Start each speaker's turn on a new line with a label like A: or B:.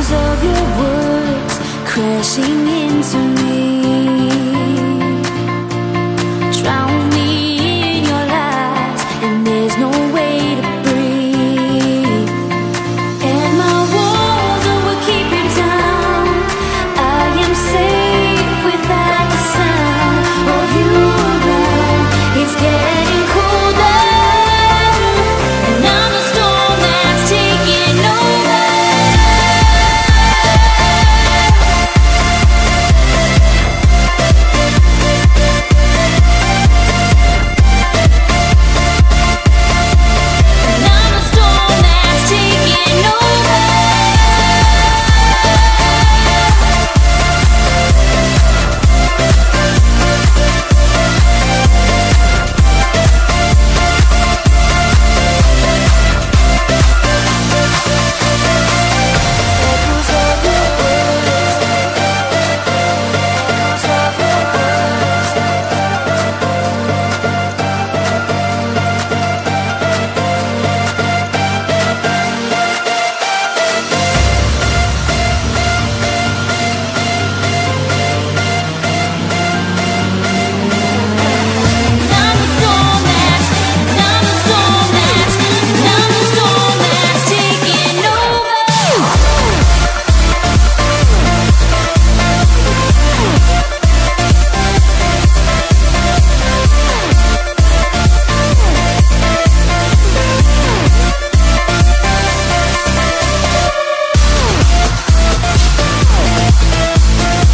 A: echoes of your words crashing into me.